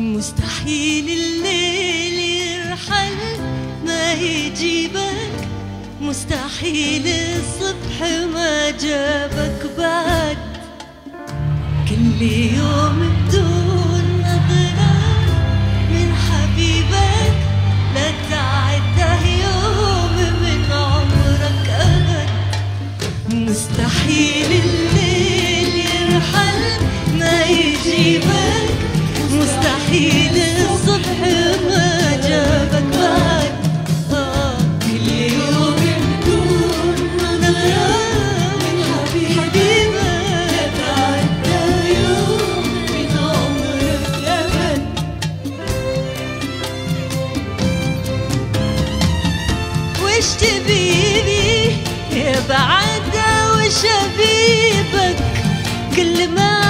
مستحيل الليل يرحل. ما يجيبك مستحيل الصبح ما جابك بعد. كل يوم سعادة وشبيبك كل ما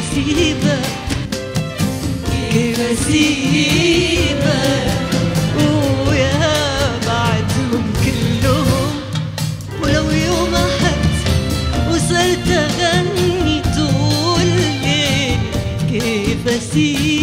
كيف غريبة ويا بعدهم كلهم. ولو يوم أحد وصرت أغني طول الليل كيف أسيب